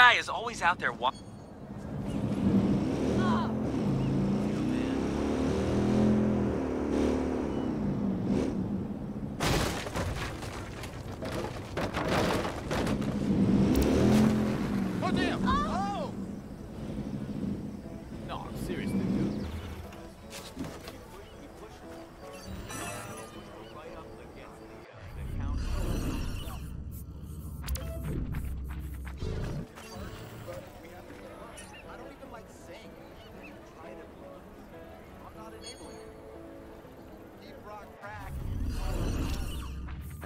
guy is always out there wa-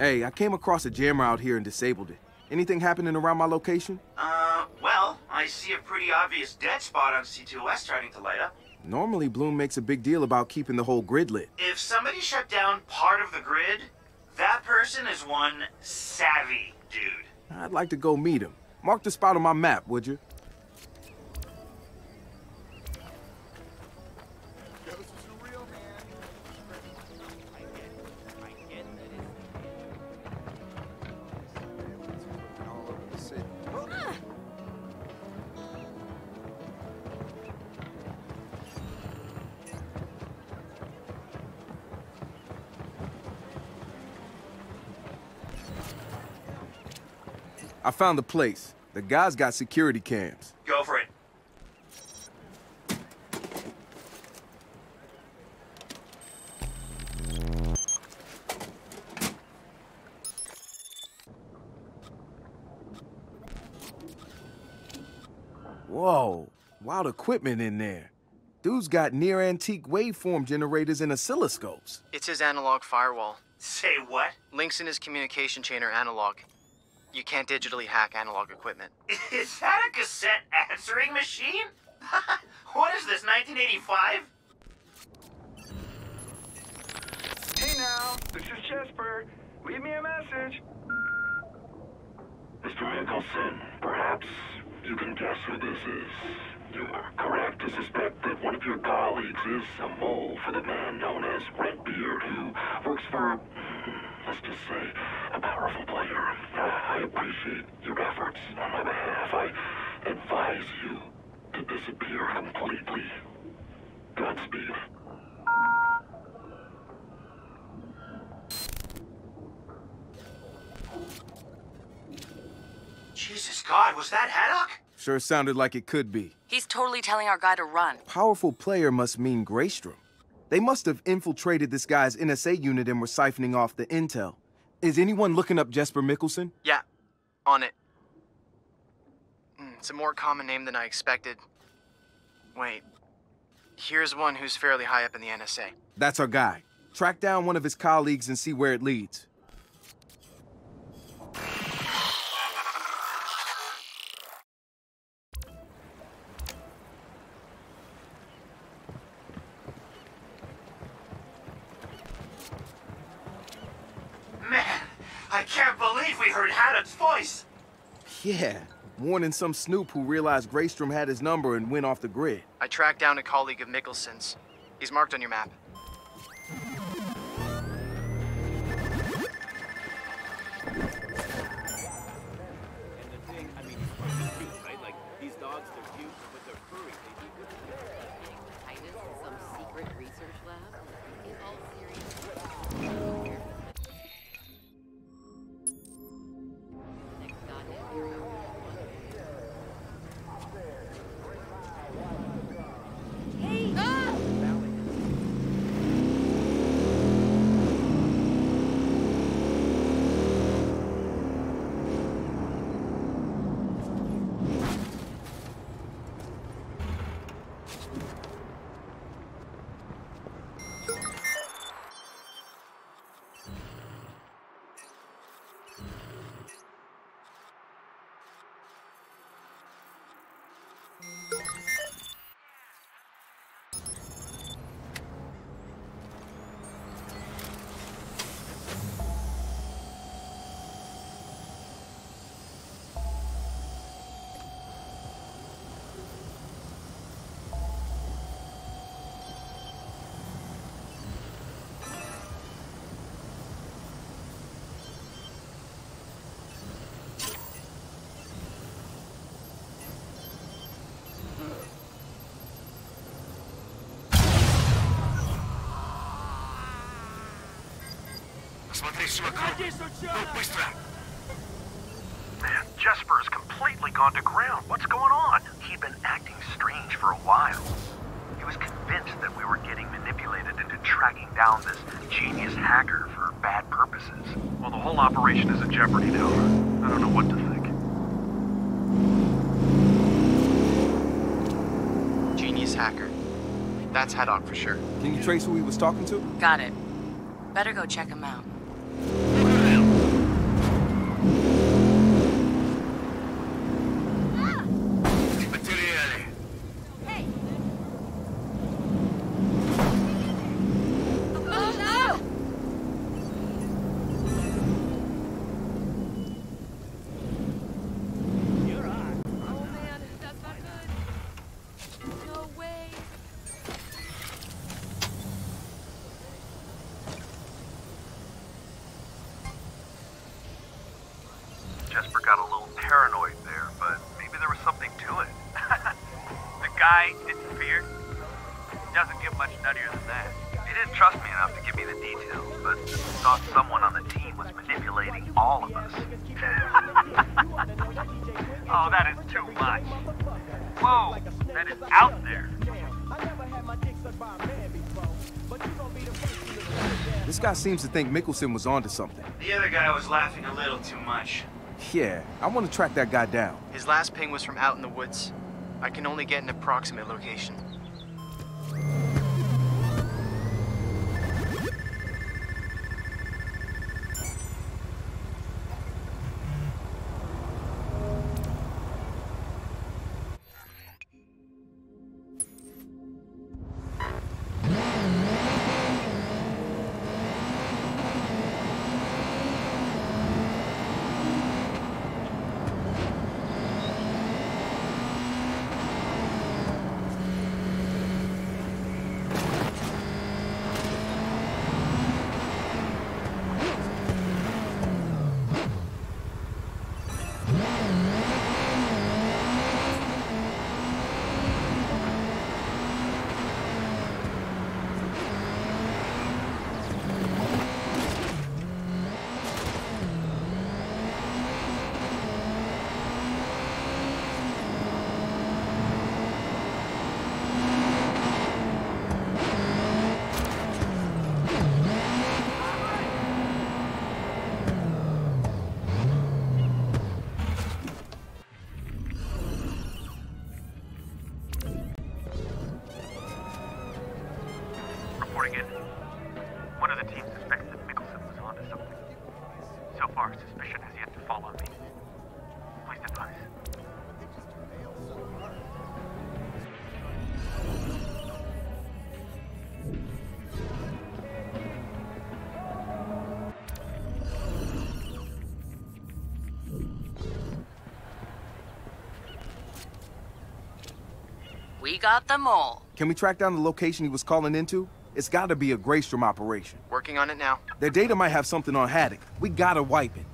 Hey, I came across a jammer out here and disabled it. Anything happening around my location? Uh, well, I see a pretty obvious dead spot on ctOS starting to light up. Normally, Blume makes a big deal about keeping the whole grid lit. If somebody shut down part of the grid, that person is one savvy dude. I'd like to go meet him. Mark the spot on my map, would you? Found the place. The guy's got security cams. Go for it. Whoa, wild equipment in there. Dude's got near antique waveform generators and oscilloscopes. It's his analog firewall. Say what? Links in his communication chain are analog. You can't digitally hack analog equipment. Is that a cassette answering machine? what is this, 1985? Hey now, this is Jesper. Leave me a message. Mr. Mickelson, perhaps you can guess who this is. You are correct to suspect that one of your colleagues is a mole for the man known as Redbeard, who works for, hmm, let's just say, a powerful player. Uh, I appreciate your efforts on my behalf. I advise you to disappear completely. Godspeed. Jesus God, was that Haddock? Sure sounded like it could be. He's totally telling our guy to run. Powerful player must mean Greystrom. They must have infiltrated this guy's NSA unit and were siphoning off the intel. Is anyone looking up Jesper Mickelson? Yeah, on it. Hmm, It's a more common name than I expected. Wait. Here's one who's fairly high up in the NSA. That's our guy. Track down one of his colleagues and see where it leads. Man, I can't believe we heard Haddock's voice. Yeah, warning some snoop who realized Graystrom had his number and went off the grid. I tracked down a colleague of Mickelson's. He's marked on your map. Man, Jesper has completely gone to ground. What's going on? He'd been acting strange for a while. He was convinced that we were getting manipulated into tracking down this genius hacker for bad purposes. Well, the whole operation is in jeopardy now. I don't know what to think. Genius hacker. That's Haddock for sure. Can you trace who he was talking to? Got it. Better go check him out. Guy seems to think Mickelson was onto something. The other guy was laughing a little too much. Yeah, I want to track that guy down. His last ping was from out in the woods. I can only get an approximate location. We got them all. Can we track down the location he was calling into? It's gotta be a Greystrom operation. Working on it now. Their data might have something on Haddock. We gotta wipe it.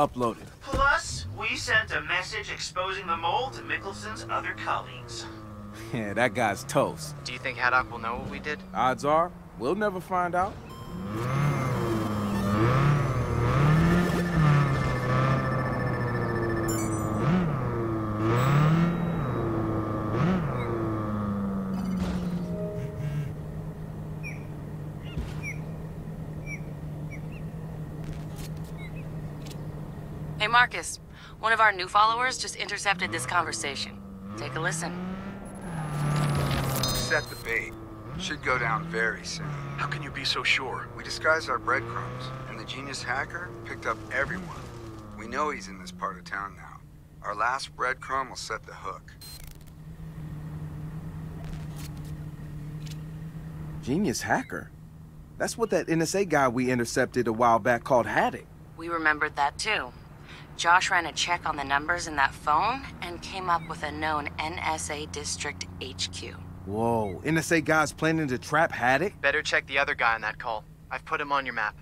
Uploaded. Plus, we sent a message exposing the mole to Mickelson's other colleagues. Yeah, that guy's toast. Do you think Haddock will know what we did? Odds are, we'll never find out. Marcus. One of our new followers just intercepted this conversation. Take a listen. Set the bait. Should go down very soon. How can you be so sure? We disguised our breadcrumbs, and the genius hacker picked up everyone. We know he's in this part of town now. Our last breadcrumb will set the hook. Genius hacker? That's what that NSA guy we intercepted a while back called Haddock. We remembered that too. Josh ran a check on the numbers in that phone and came up with a known NSA District HQ. Whoa, NSA guy's planning to trap Haddock? Better check the other guy on that call. I've put him on your map.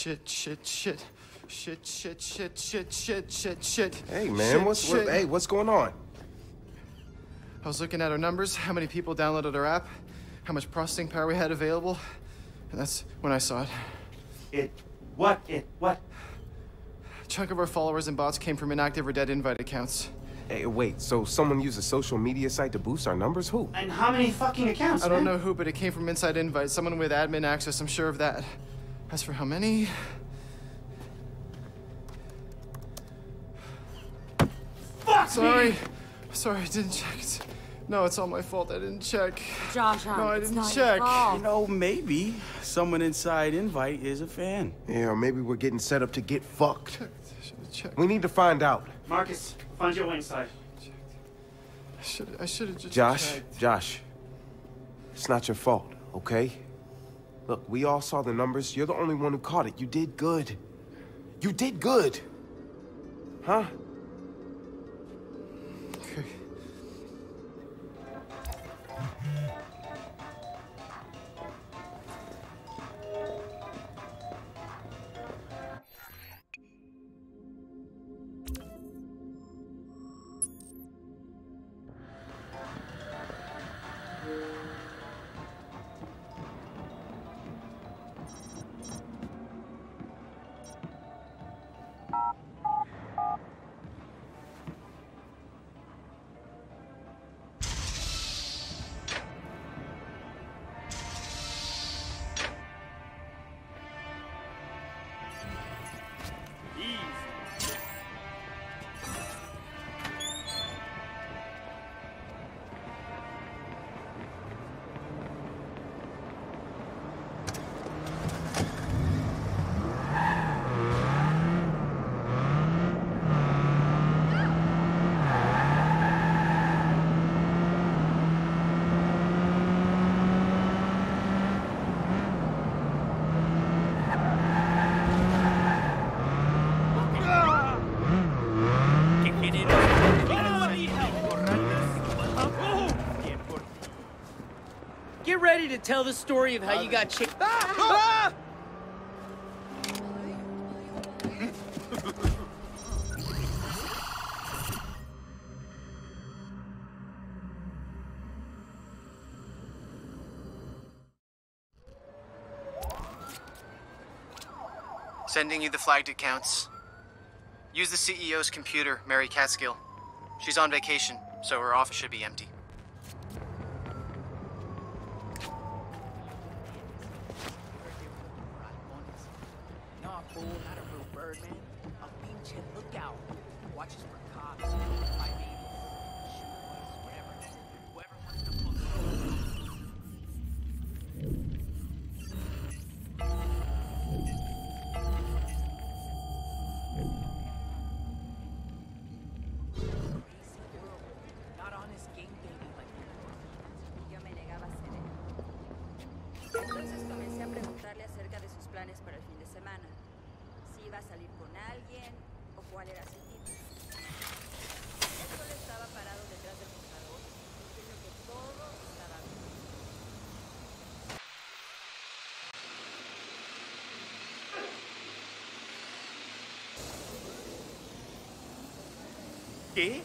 Shit, shit, shit. Shit, shit, shit, shit, shit, shit, shit. Hey, man, Shit, what's what, hey, what's going on? I was looking at our numbers, how many people downloaded our app, how much processing power we had available, and that's when I saw it. It. What? It. What? A chunk of our followers and bots came from inactive or dead invite accounts. Hey, wait, so someone used a social media site to boost our numbers? Who? And how many fucking accounts? I don't know who, but it came from Inside Invite, someone with admin access, I'm sure of that. As for how many, Fuck sorry. me! Sorry, I didn't check. It's- No, it's all my fault. I didn't check. Josh, No, I didn't check. fault. You know, maybe someone inside Invite is a fan. Yeah, or maybe we're getting set up to get fucked. Checked. We need to find out. Marcus, find your wing side. I should. I should have just. Josh, checked. Josh, it's not your fault, okay? Look, we all saw the numbers. You're the only one who caught it. You did good. You did good. Huh? Tell the story of how you got chick. Ah! Sending you the flagged accounts. Use the CEO's computer, Mary Catskill. She's on vacation, so her office should be empty. Fool, not a real bird. man. A pinche lookout. Watches for cops, 580s, shootboys, whatever. Whoever wants to pull Not honest game baby like eh. sus planes para el fin de semana. Iba a salir con alguien o cuál era su tipo. Él solo estaba parado detrás del mostrador, diciendo que todo estaba bien. ¿Qué?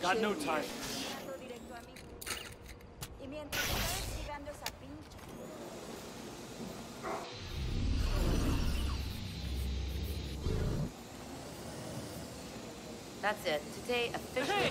Got no time. Y mientras estaba esquivando esa That's it. Today officially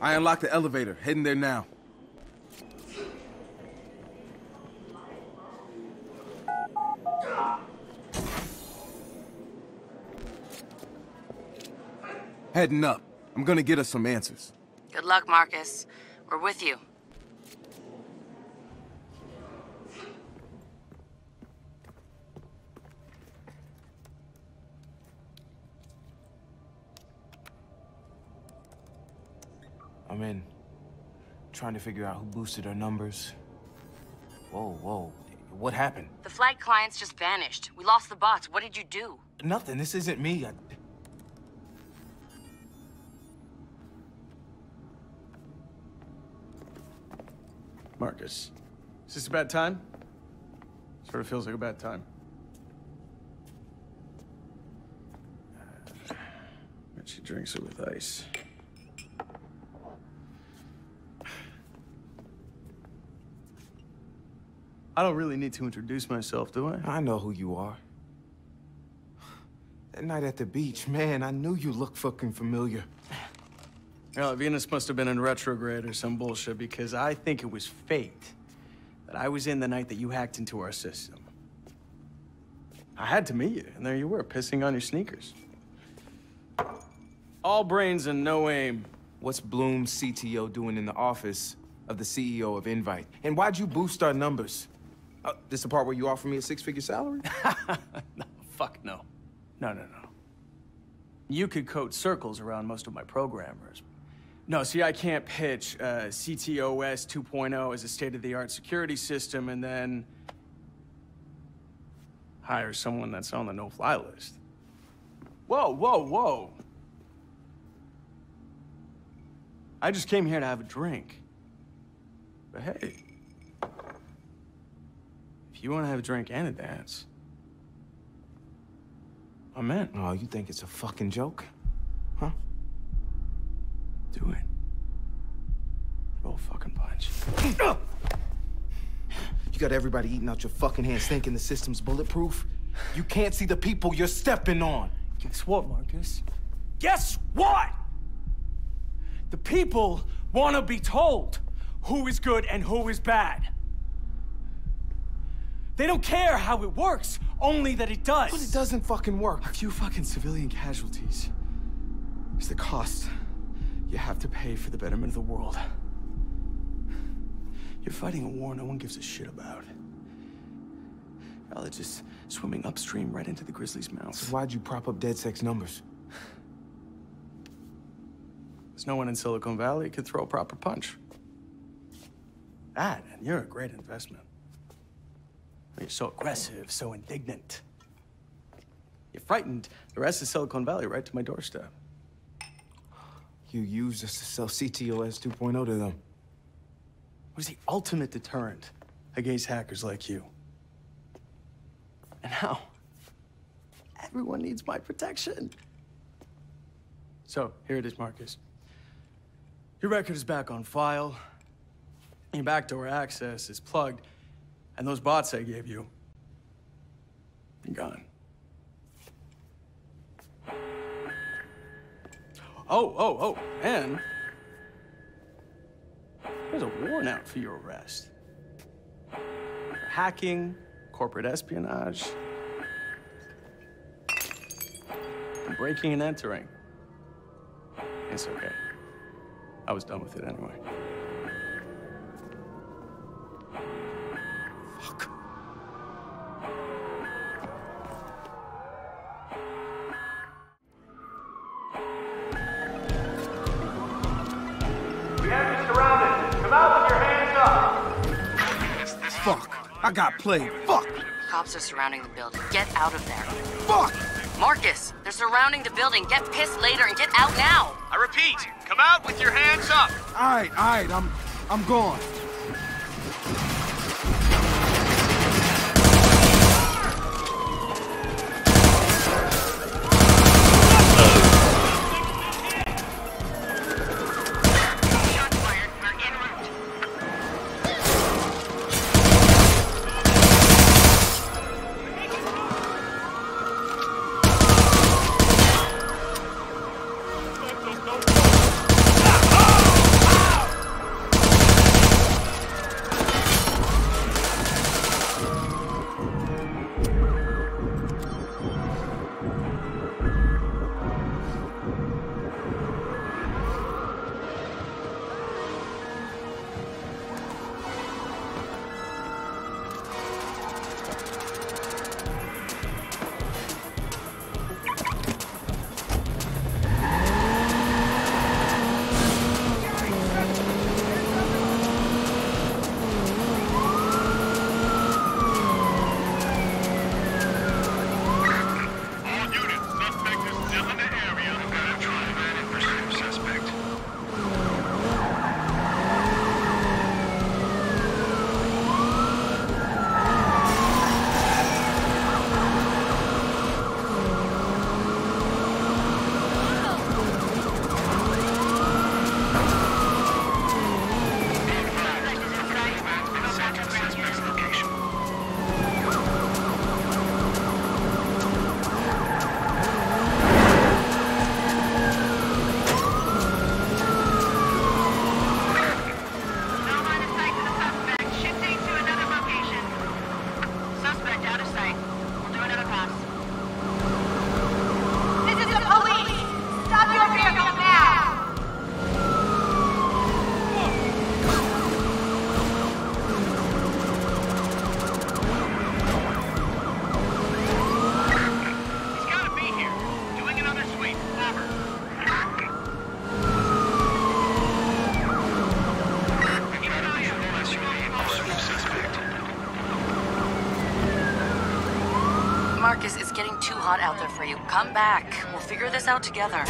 I unlocked the elevator, heading there now. Heading up. I'm gonna get us some answers. Good luck, Marcus. We're with you. I'm in. Trying to figure out who boosted our numbers. Whoa, whoa. What happened? The flight clients just vanished. We lost the bots. What did you do? Nothing. This isn't me. I... Marcus, is this a bad time? Sort of feels like a bad time. Bet she drinks it with ice. I don't really need to introduce myself, do I? I know who you are. That night at the beach, man, I knew you looked fucking familiar. Well, Venus must have been in retrograde or some bullshit because I think it was fate that I was in the night that you hacked into our system. I had to meet you, and there you were, pissing on your sneakers. All brains and no aim. What's Blume's CTO doing in the office of the CEO of Invite? And why'd you boost our numbers? Uh, this is the part where you offer me a six-figure salary? no, fuck no. No, no, no. You could coat circles around most of my programmers. No, see, I can't pitch uh, CTOS 2.0 as a state-of-the-art security system and then hire someone that's on the no-fly list. Whoa, whoa, whoa. I just came here to have a drink. But hey, if you want to have a drink and a dance, I'm in. Oh, you think it's a fucking joke? Huh? Do it. Roll fucking punch. You got everybody eating out your fucking hands thinking the system's bulletproof? You can't see the people you're stepping on. Guess what, Marcus? Guess what? The people want to be told who is good and who is bad. They don't care how it works, only that it does. But it doesn't fucking work. A few fucking civilian casualties is the cost you have to pay for the betterment of the world. You're fighting a war no one gives a shit about. Y'all are just swimming upstream right into the grizzly's mouth. So why'd you prop up DedSec numbers? There's no one in Silicon Valley who could throw a proper punch. That, and you're a great investment. You're so aggressive, so indignant. You're frightened the rest of Silicon Valley right to my doorstep. You used us to sell CTOS 2.0 to them. was the ultimate deterrent against hackers like you. And now, everyone needs my protection. So, here it is, Marcus. Your record is back on file. Your backdoor access is plugged. And those bots I gave you, are gone. Oh, oh, oh, and there's a warrant out for your arrest. Hacking, corporate espionage, and breaking and entering. It's okay. I was done with it anyway. Fuck. I got played. Fuck. Cops are surrounding the building. Get out of there. Fuck! Marcus, they're surrounding the building. Get pissed later and get out now. I repeat, come out with your hands up. All right, all right. I'm, I'm gone. Come back. We'll figure this out together.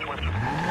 Twister.